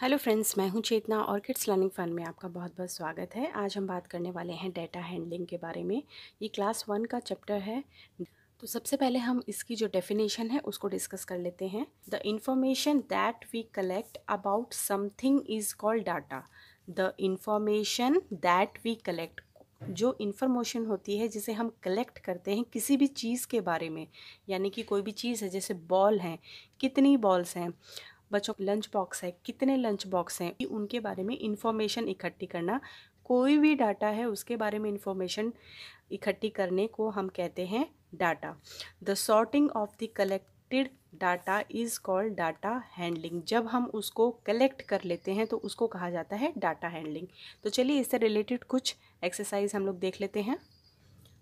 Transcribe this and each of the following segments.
Hello friends, मैं हूँ चेतना और किड्स लर्निंग फन में आपका बहुत बहुत स्वागत है। आज हम बात करने वाले हैं डेटा हैंडलिंग के बारे में। ये क्लास वन का चैप्टर है। तो सबसे पहले हम इसकी जो डेफिनेशन है, उसको डिस्कस कर लेते हैं। The information that we collect about something is called data. The information that we collect, जो इन्फॉर्मेशन होती है, जिसे हम कलेक्ट करते हैं किसी भी चीज़ के बारे में। यानी कि कोई भी चीज़ है, जैसे बॉल हैं, कितनी बॉल्स हैं बच्चों लंच बॉक्स है, कितने लंच बॉक्स हैं उनके बारे में इंफॉर्मेशन इकट्ठी करना। कोई भी डाटा है, उसके बारे में इंफॉर्मेशन इकट्ठी करने को हम कहते हैं data the sorting of the collected data is called data handling जब हम उसको कलेक्ट कर लेते हैं तो उसको कहा जाता है डाटा हैंडलिंग तो चलिए, इससे रिलेटेड कुछ एक्सरसाइज हम लोग देख लेते हैं।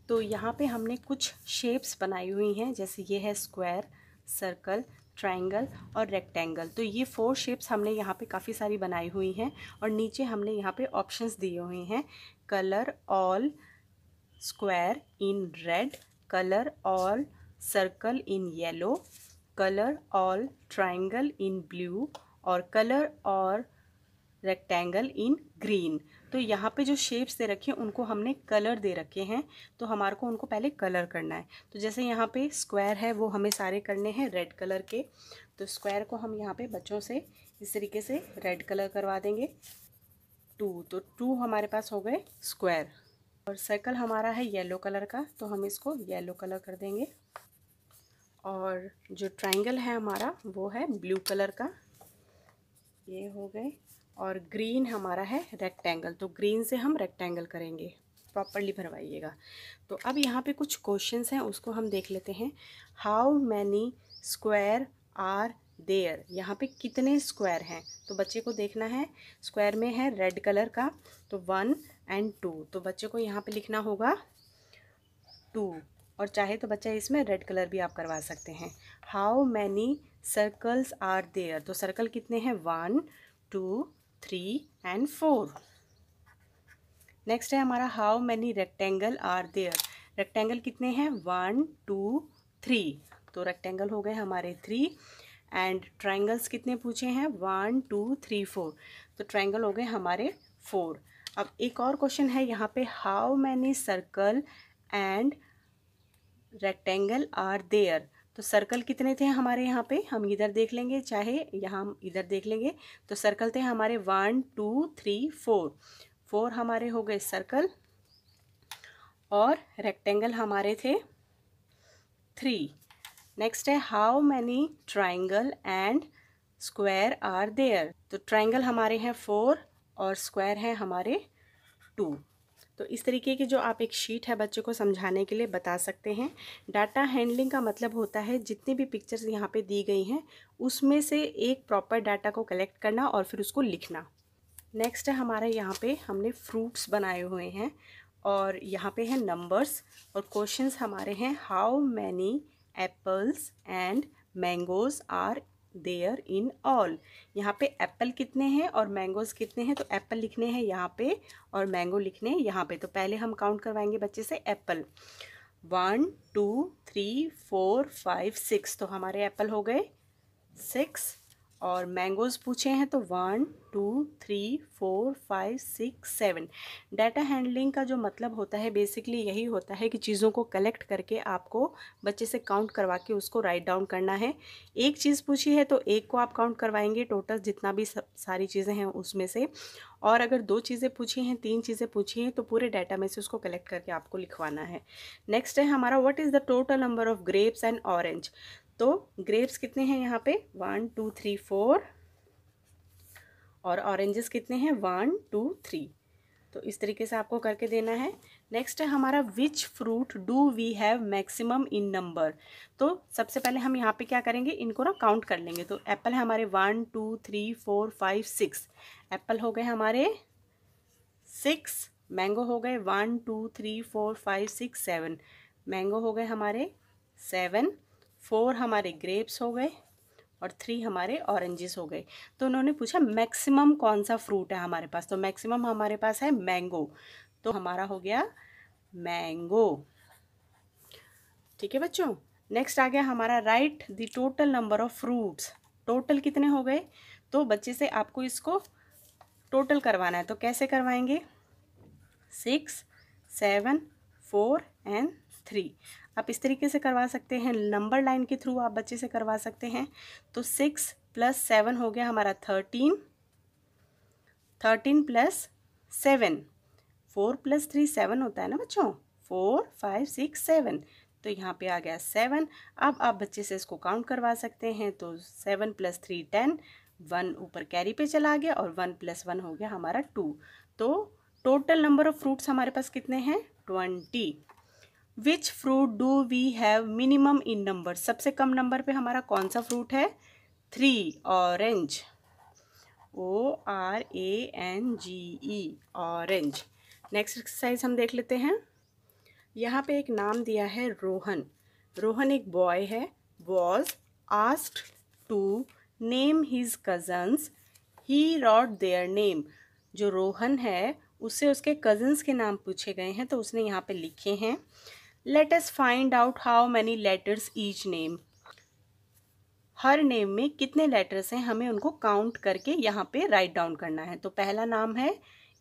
तो यहाँ पे हमने कुछ शेप्स बनाई हुई हैं, जैसे ये है स्क्वायर सर्कल ट्राइंगल और रेक्टेंगल। तो ये फोर शेप्स हमने यहाँ पे काफ़ी सारी बनाई हुई हैं और नीचे हमने यहाँ पे ऑप्शंस दिए हुए हैं। Colour all square in red, colour all circle in yellow, colour all triangle in blue और कलर और रेक्टेंगल इन ग्रीन। तो यहाँ पे जो शेप्स दे रखे हैं, उनको हमने कलर दे रखे हैं तो हमारे को उनको पहले कलर करना है। तो जैसे यहाँ पे स्क्वायर है, वो हमें सारे करने हैं रेड कलर के। तो स्क्वायर को हम यहाँ पे बच्चों से इस तरीके से रेड कलर करवा देंगे। टू तो टू हमारे पास हो गए स्क्वायर और सर्कल हमारा है येलो कलर का तो हम इसको येलो कलर कर देंगे। और जो ट्राइंगल है हमारा, वो है ब्लू कलर का। ये हो गए और ग्रीन हमारा है रेक्टेंगल तो ग्रीन से हम रेक्टेंगल करेंगे। प्रॉपरली भरवाइएगा। तो अब यहाँ पे कुछ क्वेश्चंस हैं, उसको हम देख लेते हैं। How many square are there यहाँ पे कितने स्क्वायर हैं? तो बच्चे को देखना है। स्क्वायर में है रेड कलर का तो वन एंड टू तो बच्चे को यहाँ पे लिखना होगा टू और चाहे तो बच्चा इसमें रेड कलर भी आप करवा सकते हैं। How many circles are there तो सर्कल कितने हैं? One two three and four next है हमारा how many rectangle are there rectangle कितने हैं? वन टू थ्री तो रेक्टेंगल हो गए हमारे थ्री एंड ट्राइंगल्स कितने पूछे हैं? वन टू थ्री फोर तो ट्राइंगल हो गए हमारे फोर अब एक और क्वेश्चन है यहाँ पे how many circle and rectangle are there तो सर्कल कितने थे हमारे यहाँ पे? हम इधर देख लेंगे, चाहे यहाँ हम इधर देख लेंगे। तो सर्कल थे हमारे one two three four four हमारे हो गए सर्कल और रेक्टेंगल हमारे थे थ्री नेक्स्ट है how many triangle and square are there तो ट्राइंगल हमारे हैं फोर और स्क्वायर हैं हमारे टू तो इस तरीके की जो आप एक शीट है बच्चे को समझाने के लिए बता सकते हैं। डाटा हैंडलिंग का मतलब होता है जितनी भी पिक्चर्स यहाँ पे दी गई हैं, उसमें से एक प्रॉपर डाटा को कलेक्ट करना और फिर उसको लिखना। नेक्स्ट है हमारे यहाँ पे हमने फ्रूट्स बनाए हुए हैं और यहाँ पे हैं नंबर्स और क्वेश्चंस हमारे हैं, how many apples and mangoes are there in all यहाँ पे एप्पल कितने हैं और मैंगोज़ कितने हैं? तो एप्पल लिखने हैं यहाँ पे और मैंगो लिखने हैं यहाँ पे। तो पहले हम काउंट करवाएँगे बच्चे से apple one two three four five six तो हमारे एप्पल हो गए सिक्स और मैंगोज़ पूछे हैं तो one two three four five six seven data handling का जो मतलब होता है बेसिकली यही होता है कि चीज़ों को कलेक्ट करके आपको बच्चे से काउंट करवा के उसको राइट डाउन करना है। एक चीज़ पूछी है तो एक को आप काउंट करवाएँगे टोटल जितना भी सारी चीज़ें हैं उसमें से। और अगर दो चीज़ें पूछी हैं, तीन चीज़ें पूछी हैं तो पूरे डाटा में से उसको कलेक्ट करके आपको लिखवाना है। नेक्स्ट है हमारा what is the total number of grapes and orange तो ग्रेप्स कितने हैं यहाँ पे? वन टू थ्री फोर और ऑरेंजेस कितने हैं? वन टू थ्री तो इस तरीके से आपको करके देना है। नेक्स्ट है हमारा which fruit do we have maximum in number तो सबसे पहले हम यहाँ पे क्या करेंगे? इनको ना काउंट कर लेंगे। तो एप्पल है हमारे one two three four five six apple हो गए हमारे सिक्स मैंगो हो गए one two three four five six seven mango हो गए हमारे सेवन फोर हमारे ग्रेप्स हो गए और थ्री हमारे ऑरेंजेस हो गए। तो उन्होंने पूछा, मैक्सिमम कौन सा फ्रूट है हमारे पास? तो मैक्सिमम हमारे पास है मैंगो। तो हमारा हो गया मैंगो। ठीक है बच्चों? नेक्स्ट आ गया हमारा write the total number of fruits total कितने हो गए? तो बच्चे से आपको इसको टोटल करवाना है। तो कैसे करवाएँगे? Six seven four and three आप इस तरीके से करवा सकते हैं, नंबर लाइन के थ्रू आप बच्चे से करवा सकते हैं। तो सिक्स प्लस सेवन हो गया हमारा thirteen. Thirteen plus seven. Four plus three seven होता है ना बच्चों? Four, five, six, seven. तो यहाँ पे आ गया सेवन। अब आप बच्चे से इसको काउंट करवा सकते हैं। तो seven plus three ten. One ऊपर कैरी पे चला गया और वन प्लस वन हो गया हमारा टू। तो टोटल नंबर ऑफ़ फ्रूट्स हमारे पास कितने हैं? Twenty. Which fruit do we have minimum in number सबसे कम नंबर पे हमारा कौन सा फ्रूट है? Three orange O R A N G E orange next exercise हम देख लेते हैं। यहाँ पे एक नाम दिया है रोहन। रोहन एक बॉय है। Was asked to name his cousins he wrote their name जो रोहन है उससे उसके कज़न्स के नाम पूछे गए हैं तो उसने यहाँ पे लिखे हैं। Let us find out how many letters each name her name में कितने लेटर्स हैं, हमें उनको काउंट करके यहाँ पे राइट डाउन करना है। तो पहला नाम है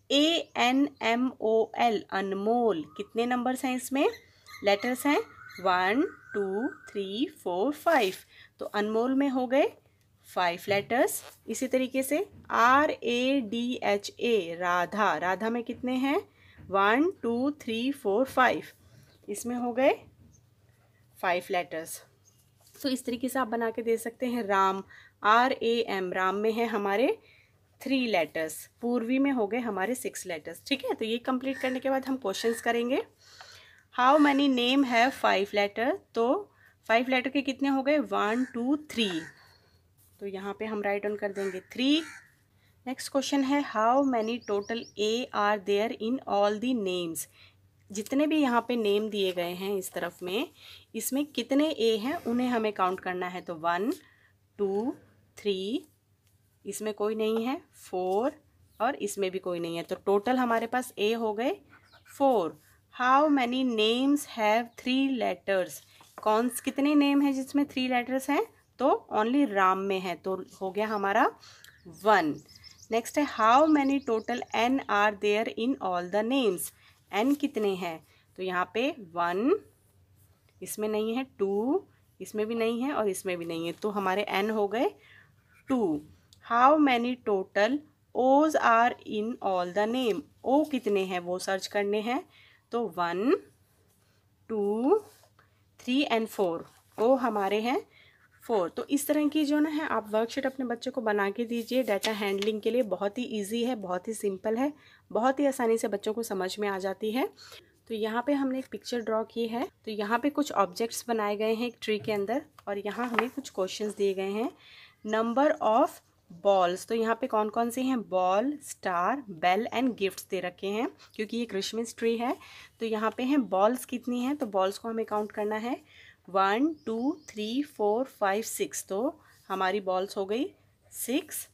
A N M O L Anmol. कितने नंबर्स हैं इसमें? लेटर्स हैं one two three four five तो अनमोल में हो गए फाइव लेटर्स इसी तरीके से R A D H A Radha. Radha में कितने हैं? One two three four five इसमें हो गए फाइव लेटर्स तो इस तरीके से आप बना के दे सकते हैं Ram R A M Ram में है हमारे थ्री लेटर्स पूर्वी में हो गए हमारे सिक्स लेटर्स ठीक है? तो ये कंप्लीट करने के बाद हम क्वेश्चंस करेंगे. हाउ मैनी नेम है फाइव लेटर तो फाइव लेटर के कितने हो गए? वन टू थ्री तो यहाँ पे हम राइट ऑन कर देंगे थ्री नेक्स्ट क्वेश्चन है how many total A are there in all the names जितने भी यहाँ पे नेम दिए गए हैं इस तरफ़ में, इसमें कितने ए हैं, उन्हें हमें काउंट करना है। तो वन टू थ्री इसमें कोई नहीं है फोर और इसमें भी कोई नहीं है। तो टोटल हमारे पास ए हो गए four how many names have three letters कौन, कितने नेम हैं जिसमें थ्री लेटर्स हैं? तो ओनली राम में है तो हो गया हमारा वन नेक्स्ट है how many total N are there in all the names N कितने हैं? तो यहाँ पे वन, इसमें नहीं है टू, इसमें भी नहीं है और इसमें भी नहीं है। तो हमारे एन हो गए two. How many total O's are in all the name O कितने हैं? वो सर्च करने हैं। तो one, two, three and four. O हमारे हैं फोर तो इस तरह की जो ना है, आप वर्कशीट अपने बच्चे को बना के दीजिए। डाटा हैंडलिंग के लिए बहुत ही इजी है, बहुत ही सिंपल है, बहुत ही आसानी से बच्चों को समझ में आ जाती है। तो यहाँ पे हमने एक पिक्चर ड्रॉ की है। तो यहाँ पे कुछ ऑब्जेक्ट्स बनाए गए हैं एक ट्री के अंदर और यहाँ हमें कुछ क्वेश्चंस दिए गए हैं। नंबर ऑफ़ बॉल्स तो यहाँ पे कौन कौन से हैं? Ball star bell and gifts दे रखे हैं, क्योंकि ये क्रिसमस ट्री है। तो यहाँ पे हैं बॉल्स कितनी हैं? तो बॉल्स को हमें काउंट करना है। One, two, three, four, five, six. तो हमारी बॉल्स हो गई six.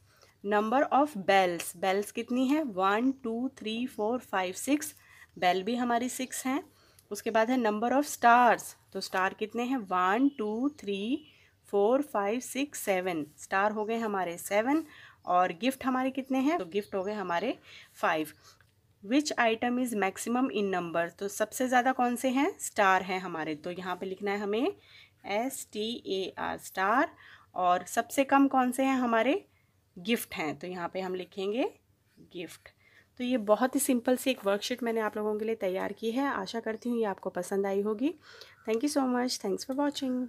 Number of bells bells कितनी है? One, two, three, four, five, six. Bell भी हमारी सिक्स हैं। उसके बाद है नंबर ऑफ़ स्टार्स तो स्टार कितने हैं? One, two, three, four, five, six, seven. Star हो गए हमारे सेवन। और गिफ्ट हमारे कितने हैं? तो गिफ्ट हो गए हमारे five. Which item is maximum in number तो सबसे ज़्यादा कौन से हैं? स्टार हैं हमारे। तो यहाँ पे लिखना है हमें S T A R star और सबसे कम कौन से हैं हमारे? गिफ्ट हैं। तो यहाँ पे हम लिखेंगे गिफ्ट तो ये बहुत ही सिंपल सी एक वर्कशीट मैंने आप लोगों के लिए तैयार की है। आशा करती हूँ ये आपको पसंद आई होगी। Thank you so much thanks for watching